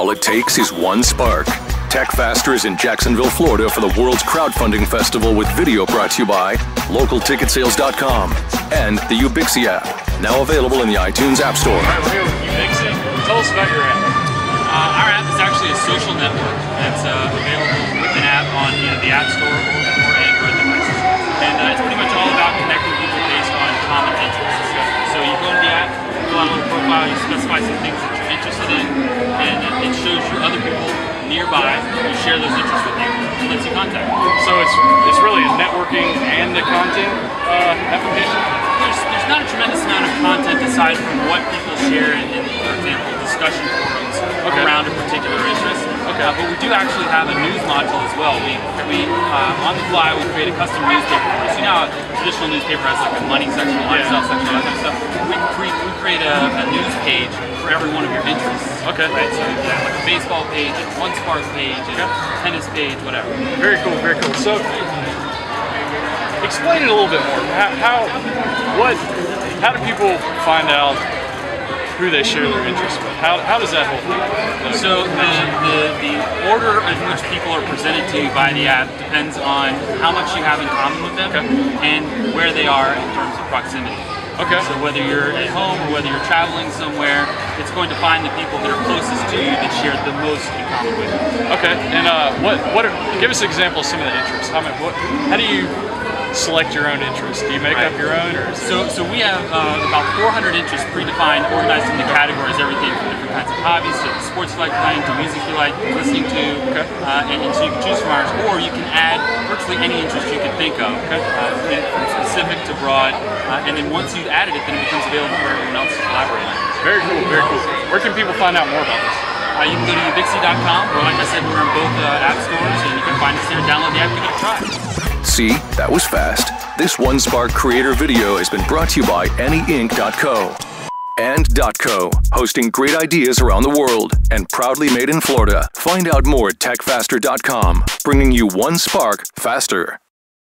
All it takes is one spark. TechFaster is in Jacksonville, Florida for the World's Crowdfunding Festival with video brought to you by LocalTicketSales.com and the Yubixi app, now available in the iTunes App Store. All right, we're here with Yubixi. Tell us about your app. Uh, our app is actually a social network that's uh, available with an app on either the App Store profile, you specify some things that you're interested in, and it, shows you other people nearby who share those interests with you and lets you contact them. So it's it's really a networking and the content uh, application. There's, there's not a tremendous amount of content aside from what people share in, in for example, discussion forums Okay. around a particular interest. Okay. Uh, but we do actually have a news module as well. We, we uh, on the fly, we create a custom newspaper for us. You know a traditional newspaper has like a money section, lifestyle section, all that kind of stuff. We, cre- we create a, a news page for every one of your interests. Okay. Right, so you have like a baseball page, and one spark page, a tennis page, whatever. Very cool, very cool. So explain it a little bit more. How, how what how do people find out who they share their interests with? How, how does that whole thing work? So the, the, the order in which people are presented to you by the app depends on how much you have in common with them Okay. and where they are in terms of proximity. Okay. So whether you're at home or whether you're traveling somewhere, it's going to find the people that are closest to you that share the most in common with you. Okay, and uh, what what are, give us an example of some of the interests. How what, how do you select your own interests? Do you make Right. up your own, or So, so we have uh, about 400 interests predefined, organized into categories, everything from different kinds of hobbies to sports you like playing, to music you like listening to, Okay. uh, and, and so you can choose from ours, or you can add virtually any interest you can think of, Okay. uh, from specific to broad, uh, and then once you've added it, then it becomes available for everyone else to collaborate on. very cool, very cool. Where can people find out more about this? Uh, you can go to yubixi.com, or like I said, we're in both uh, app stores, and you See, that was fast. This One Spark creator video has been brought to you by AnyInc.co and .co, hosting great ideas around the world and proudly made in Florida. Find out more at techfaster.com, bringing you one spark faster.